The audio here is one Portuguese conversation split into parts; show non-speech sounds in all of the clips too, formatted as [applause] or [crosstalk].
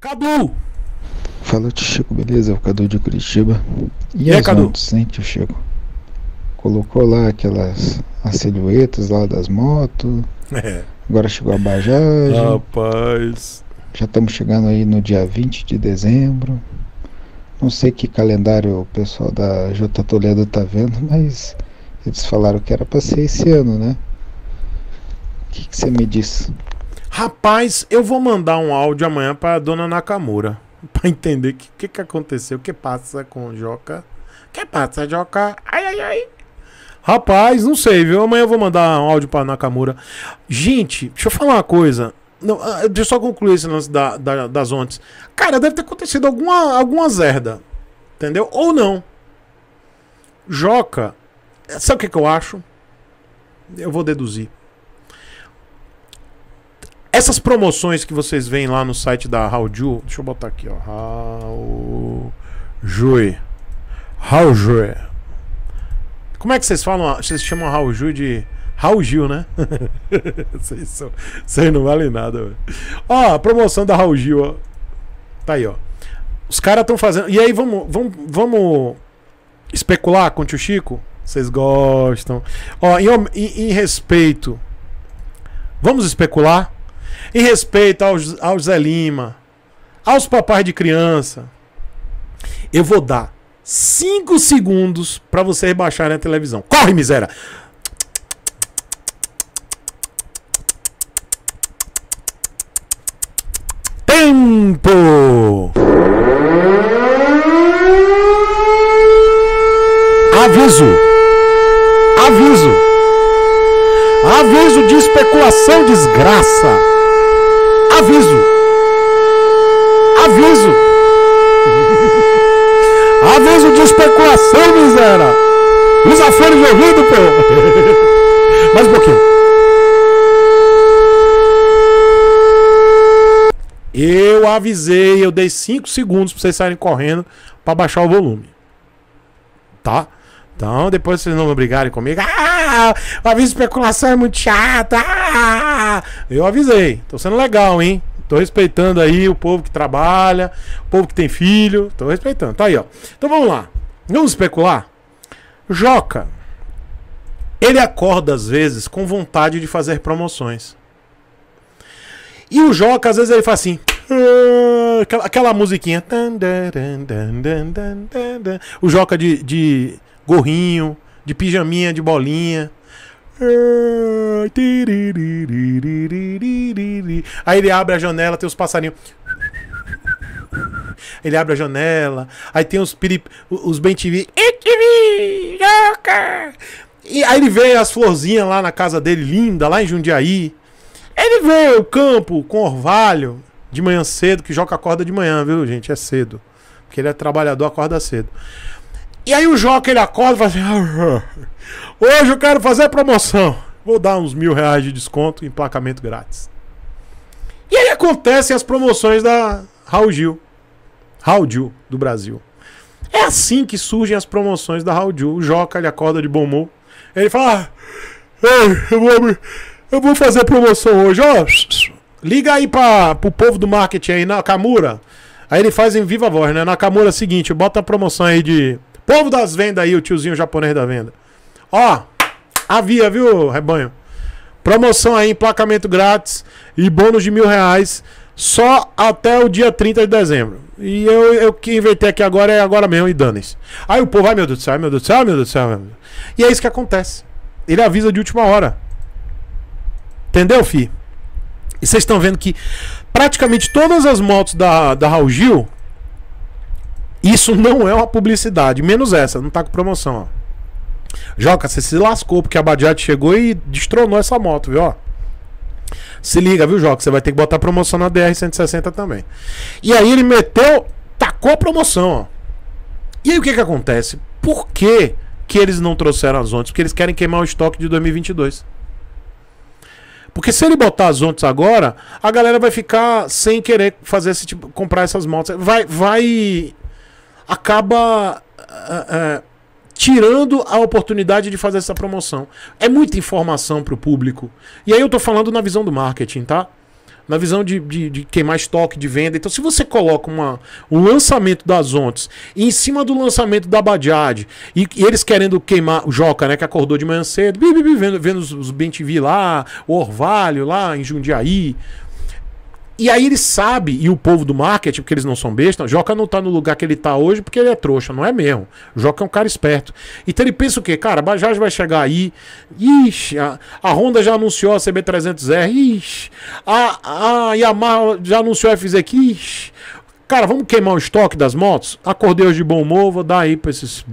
Cadu! Fala, tio Chico, beleza? É o Cadu de Curitiba. E, E aí, Cadu? hein, tio Chico? Colocou lá aquelas as silhuetas lá das motos. [laughs] É. Agora chegou a Bajaj. Rapaz. Já estamos chegando aí no dia 20 de dezembro. Não sei que calendário o pessoal da J Toledo tá vendo, mas eles falaram que era pra ser esse ano, né? O que que você me diz? Rapaz, eu vou mandar um áudio amanhã pra dona Nakamura. [laughs] Pra entender o que, que, que aconteceu. O que passa com o Joca? Que passa, Joca? Ai, ai, ai. Rapaz, não sei, viu? Amanhã eu vou mandar um áudio pra Nakamura. Gente, deixa eu falar uma coisa. Não, ah, deixa eu só concluir esse lance da, da- das ontes. Cara, deve ter acontecido alguma, alguma zerda. Entendeu? Ou não. Joca, sabe o que, que eu acho? Eu vou deduzir. Essas promoções que vocês veem lá no site da Raul deixa eu botar aqui, ó. Raul Jui. Raul Jui. Como é que vocês falam? Vocês chamam Raul Jui de Raul Gil, né? [laughs] vocês, são, vocês não valem nada, velho. Ó, a promoção da Raul Gil, ó. Tá aí, ó. Os caras estão fazendo. E aí, vamos, vamos, vamos especular com o tio Chico? Vocês gostam. Ó, em, em- em respeito. Vamos especular? Em respeito aos, ao Zé Lima, aos papais de criança, eu vou dar 5 segundos pra vocês baixarem a televisão. Corre, miséria! Tempo! Aviso! Aviso! Aviso de especulação, desgraça! Aviso! Aviso! Aviso de especulação, miséria! Usa fone de ouvido, pô! [laughs] Mais um pouquinho. Eu avisei, eu dei 5 segundos pra vocês saírem correndo pra baixar o volume. Tá? Então, depois vocês não brigarem comigo. Ah, o aviso de especulação é muito chato. Ah, eu avisei. Tô sendo legal, hein? Tô respeitando aí o povo que trabalha, o povo que tem filho. Tô respeitando. Tá aí, ó. Então vamos lá. Vamos especular? Joca. Ele acorda às vezes com vontade de fazer promoções. E o Joca, às vezes, ele faz assim. "Ah", Aquela, aquela musiquinha. O Joca de, de gorrinho, de pijaminha, de bolinha. Aí ele abre a janela, tem os passarinhos. Ele abre a janela, aí tem os pirip... os bentivi. E aí ele vê as florzinhas lá na casa dele, linda, lá em Jundiaí. Ele vê o campo com orvalho de manhã cedo, que joga a corda de manhã, viu, gente? É cedo. Porque ele é trabalhador, acorda cedo. E aí o Joca ele acorda e fala assim: "Ah, Hoje eu quero fazer promoção. Vou dar uns mil reais de desconto, emplacamento grátis. E aí acontecem as promoções da Raul Gil. Raul Gil, do Brasil. É assim que surgem as promoções da Raul Gil. O Joca ele acorda de bom humor. Ele fala: "Ah, eu vou, eu vou fazer promoção hoje. Liga aí pra, pro povo do marketing aí, Nakamura. Aí ele faz em viva voz, né? Nakamura é seguinte, bota a promoção aí de. Povo das vendas aí, o tiozinho japonês da venda. Ó, havia, viu, rebanho? Promoção aí, emplacamento grátis e bônus de mil reais só até o dia 30 de dezembro. E eu, eu que inventei aqui agora é agora mesmo e danem-se. Aí o povo, ai meu Deus do céu, meu Deus do céu, meu Deus do céu. meu Deus. E é isso que acontece. Ele avisa de última hora. Entendeu, fi? E vocês estão vendo que praticamente todas as motos da, da Raul Gil, isso não é uma publicidade, menos essa, não tá com promoção, ó. Joca, você se lascou porque a Bajaj chegou e destronou essa moto, viu? ó? Se liga, viu, Joca? Você vai ter que botar promoção na DR-160 também. E aí ele meteu, tacou a promoção, ó. E aí o que que acontece? Por que, que eles não trouxeram as ondas? Porque eles querem queimar o estoque de 2022. Porque se ele botar as ondas agora, a galera vai ficar sem querer fazer esse tipo, comprar essas motos. Vai, vai, acaba ah, ah, tirando a oportunidade de fazer essa promoção. É muita informação para o público. E aí eu tô falando na visão do marketing, tá? na visão de, de, de, queimar estoque de venda. Então, se você coloca uma, um lançamento das Ontes em cima do lançamento da Bajaj e, e, eles querendo queimar o Joca, né, que acordou de manhã cedo, bi, bi, bi, vendo, vendo os, os Ben TV lá, o Orvalho lá em Jundiaí, e aí ele sabe, e o povo do marketing, porque eles não são bestas, Joca não tá no lugar que ele tá hoje porque ele é trouxa, não é mesmo. Joca é um cara esperto. Então ele pensa o quê? Cara, a Bajaj vai chegar aí. Ixi, a, a Honda já anunciou a CB300R. Ixi, a, a Yamaha já anunciou a FZ. Ixi. Cara, vamos queimar o estoque das motos? Acordei hoje de bom humor, vou dar aí pra esses,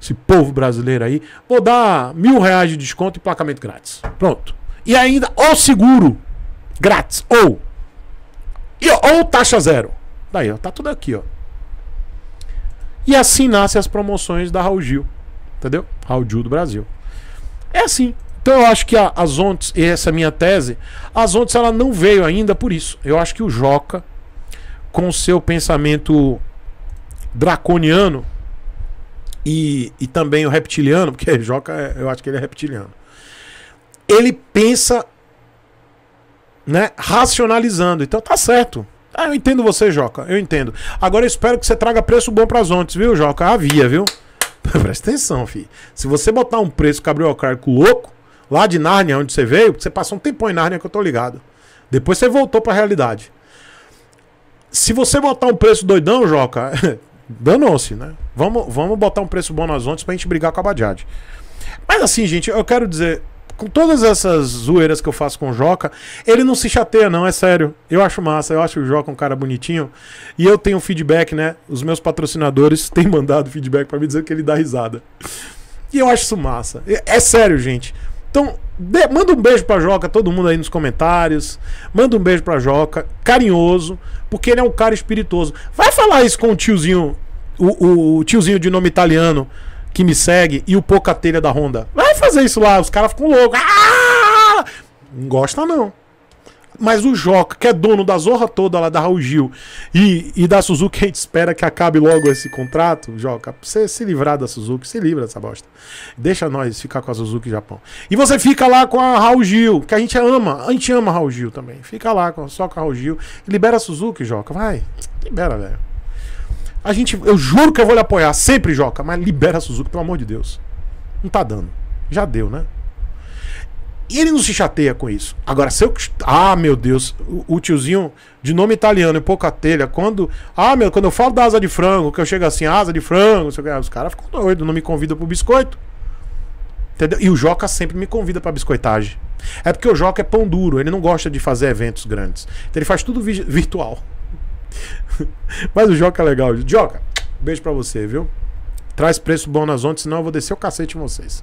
esse povo brasileiro aí. Vou dar mil reais de desconto e placamento grátis. Pronto. E ainda o seguro grátis. Ou e, ou taxa zero. Daí, ó, tá tudo aqui, ó. E assim nascem as promoções da Raul Gil. Entendeu? Raul Gil do Brasil. É assim. Então eu acho que a, as Ontes, e essa é a minha tese, as Ontes ela não veio ainda por isso. Eu acho que o Joca, com seu pensamento draconiano e, e também o reptiliano, porque [laughs] Joca, é, eu acho que ele é reptiliano, ele pensa né, racionalizando. Então tá certo. Ah, eu entendo você, Joca. Eu entendo. Agora eu espero que você traga preço bom para as ontes, viu, Joca? Havia, viu? [laughs] Presta atenção, filho. Se você botar um preço cabriocárdico louco, lá de Nárnia, onde você veio, você passou um tempão em Nárnia que eu tô ligado. Depois você voltou para a realidade. Se você botar um preço doidão, Joca, [laughs] danou-se, né? Vamos, vamos botar um preço bom nas ontes pra gente brigar com a Badiad. Mas assim, gente, eu quero dizer, com todas essas zoeiras que eu faço com o Joca, ele não se chateia, não, é sério. Eu acho massa, eu acho o Joca um cara bonitinho. E eu tenho feedback, né? Os meus patrocinadores [laughs] têm mandado feedback para me dizer que ele dá risada. E eu acho isso massa. É, é sério, gente. Então, manda um beijo pra Joca, todo mundo aí nos comentários. Manda um beijo pra Joca, carinhoso, porque ele é um cara espirituoso. Vai falar isso com o tiozinho, o, o, o tiozinho de nome italiano que me segue e o pouca telha da Honda. Vai fazer isso lá, os caras ficam loucos. Ah! Não gosta não. Mas o Joca, que é dono da zorra toda lá da Raul Gil e, e da Suzuki, a gente espera que acabe logo esse contrato, Joca, você se livrar da Suzuki, se livra dessa bosta. Deixa nós ficar com a Suzuki Japão. E você fica lá com a Raul Gil, que a gente ama, a gente ama a Raul Gil também. Fica lá só com a Raul Gil. Libera a Suzuki, Joca, vai. Libera, velho. A gente, eu juro que eu vou lhe apoiar, sempre, Joca, mas libera a Suzuki, pelo amor de Deus. Não tá dando. Já deu, né? E ele não se chateia com isso. Agora, se eu. Ah, meu Deus, o, o tiozinho de nome italiano e pouca telha, quando. Ah, meu, quando eu falo da asa de frango, que eu chego assim, asa de frango, os caras ficam doidos, não me convidam pro biscoito. Entendeu? E o Joca sempre me convida pra biscoitagem. É porque o Joca é pão duro, ele não gosta de fazer eventos grandes. Então ele faz tudo vi virtual. [laughs] Mas o Joca é legal. Joca, beijo pra você, viu? Traz preço bom nas ondas, senão eu vou descer o cacete em vocês.